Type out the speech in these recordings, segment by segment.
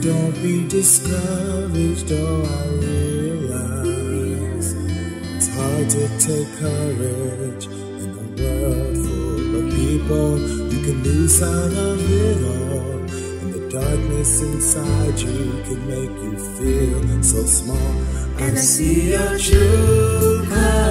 Don't be discouraged, oh, I realize it's hard to take courage in a world full of people. You can lose sight of it all, and the darkness inside you can make you feel so small. And I see your true colors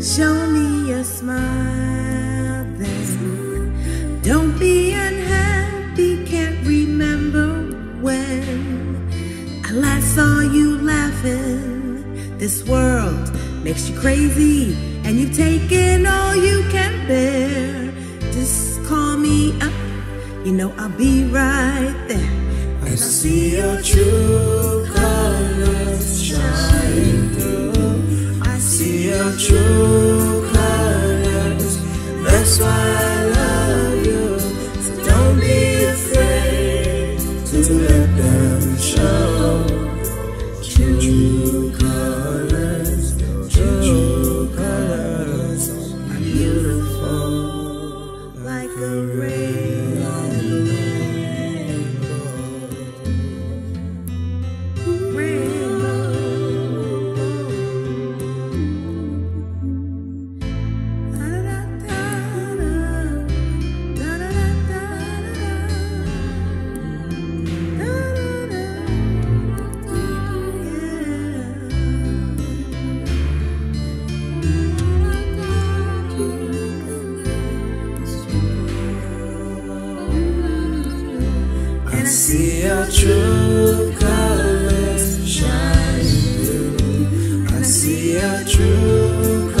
Show me a smile then. Don't be unhappy, can't remember when I last saw you laughing. This world makes you crazy, and you've taken all you can bear. Just call me up, you know I'll be right there. I see your true your true colors shining through. I see your true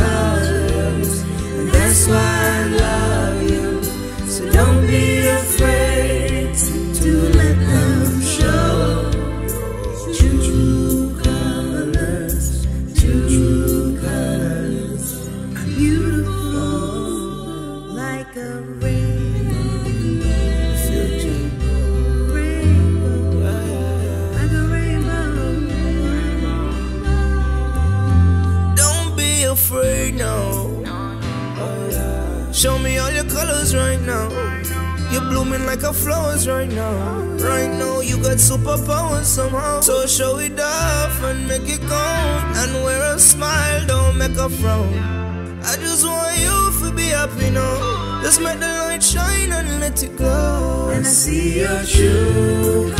afraid now. Show me all your colors right now. You're blooming like a flowers right now. Right now, you got superpowers somehow. So show it off and make it count. And wear a smile, don't make a frown. I just want you to be happy now. Just make the light shine and let it glow. And I see your true.